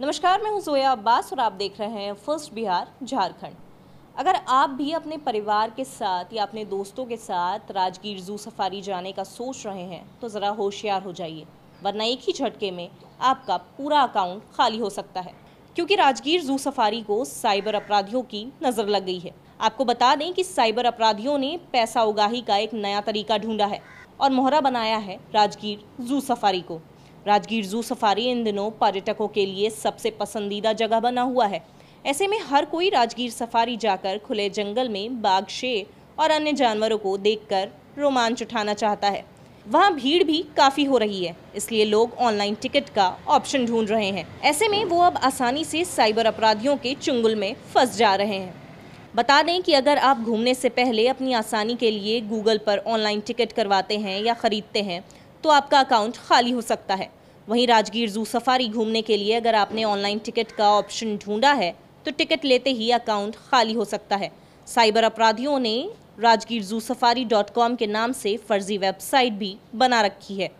नमस्कार, मैं हूँ जोया अब्बास और आप देख रहे हैं फ़र्स्ट बिहार, झारखंड। अगर आप भी अपने परिवार के साथ या अपने दोस्तों के साथ राजगीर जू सफारी जाने का सोच रहे हैं तो ज़रा होशियार हो जाइए, वरना एक ही झटके में आपका पूरा अकाउंट खाली हो सकता है। क्योंकि राजगीर जू सफारी को साइबर अपराधियों की नज़र लग गई है। आपको बता दें कि साइबर अपराधियों ने पैसा उगाही का एक नया तरीका ढूंढा है और मोहरा बनाया है राजगीर जू सफारी को। राजगीर जू सफारी इन दिनों पर्यटकों के लिए सबसे पसंदीदा जगह बना हुआ है। ऐसे में हर कोई राजगीर सफारी जाकर खुले जंगल में बाघ शेर और अन्य जानवरों को देखकर रोमांच उठाना चाहता है। वहाँ भीड़ भी काफ़ी हो रही है, इसलिए लोग ऑनलाइन टिकट का ऑप्शन ढूंढ रहे हैं। ऐसे में वो अब आसानी से साइबर अपराधियों के चुंगल में फंस जा रहे हैं। बता दें कि अगर आप घूमने से पहले अपनी आसानी के लिए गूगल पर ऑनलाइन टिकट करवाते हैं या ख़रीदते हैं तो आपका अकाउंट खाली हो सकता है। वहीं राजगीर जू सफारी घूमने के लिए अगर आपने ऑनलाइन टिकट का ऑप्शन ढूंढा है तो टिकट लेते ही अकाउंट खाली हो सकता है। साइबर अपराधियों ने Rajgir zoo safari dot com के नाम से फर्जी वेबसाइट भी बना रखी है,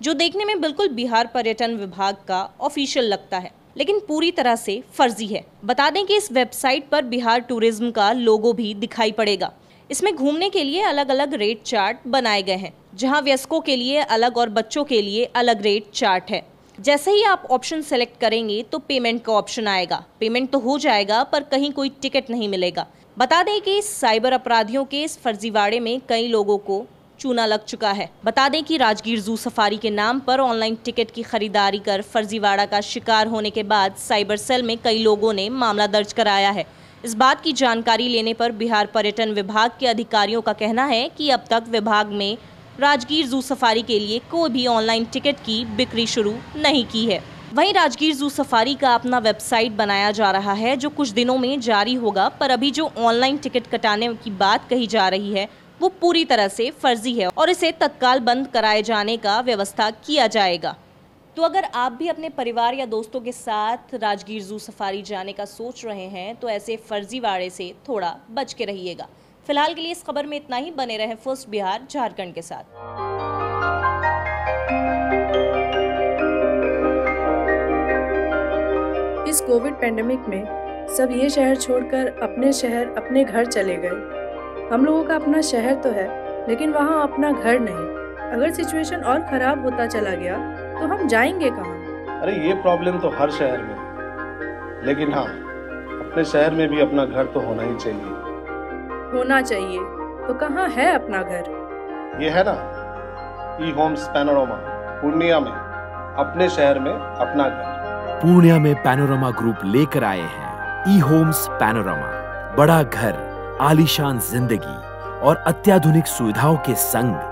जो देखने में बिल्कुल बिहार पर्यटन विभाग का ऑफिशियल लगता है, लेकिन पूरी तरह से फर्जी है। बता दें कि इस वेबसाइट पर बिहार टूरिज़्म का लोगो भी दिखाई पड़ेगा। इसमें घूमने के लिए अलग अलग रेट चार्ट बनाए गए हैं। जहाँ वयस्कों के लिए अलग और बच्चों के लिए अलग रेट चार्ट है। जैसे ही आप ऑप्शन सेलेक्ट करेंगे तो पेमेंट का ऑप्शन आएगा। पेमेंट तो हो जाएगा, पर कहीं कोई टिकट नहीं मिलेगा। बता दें कि साइबर अपराधियों के इस फर्जीवाड़े में कई लोगों को चूना लग चुका है। बता दें कि राजगीर जू सफारी के नाम पर ऑनलाइन टिकट की खरीदारी कर फर्जीवाड़ा का शिकार होने के बाद साइबर सेल में कई लोगों ने मामला दर्ज कराया है। इस बात की जानकारी लेने पर बिहार पर्यटन विभाग के अधिकारियों का कहना है कि अब तक विभाग में राजगीर जू सफारी के लिए कोई भी ऑनलाइन टिकट की बिक्री शुरू नहीं की है। वहीं राजगीर जू सफारी का अपना वेबसाइट बनाया जा रहा है, जो कुछ दिनों में जारी होगा, पर अभी जो ऑनलाइन टिकट कटाने की बात कही जा रही है, वो पूरी तरह से फर्जी है और इसे तत्काल बंद कराए जाने का व्यवस्था किया जाएगा। तो अगर आप भी अपने परिवार या दोस्तों के साथ राजगीर जू सफारी जाने का सोच रहे हैं तो ऐसे फर्जीवाड़े से थोड़ा बच के रहिएगा। फ़िलहाल के लिए इस खबर में इतना ही। बने रहे फ़र्स्ट बिहार झारखंड के साथ। इस कोविड पेंडेमिक में सब ये शहर छोड़कर अपने शहर अपने घर चले गए। हम लोगों का अपना शहर तो है लेकिन वहाँ अपना घर नहीं। अगर सिचुएशन और खराब होता चला गया तो हम जाएँगे कहाँ? अरे ये प्रॉब्लम तो हर शहर में। लेकिन हाँ अपने शहर में भी अपना घर तो होना ही चाहिए। होना चाहिए। तो कहाँ है अपना घर? ये है ना ई होम्स पैनोरमा पूर्णिया में अपने शहर में अपना घर। पूर्णिया में पैनोरमा ग्रुप लेकर आए हैं ई होम्स पैनोरमा। बड़ा घर आलीशान ज़िंदगी और अत्याधुनिक सुविधाओं के संग।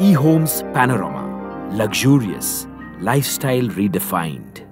eHomes Panorama, luxurious, lifestyle redefined.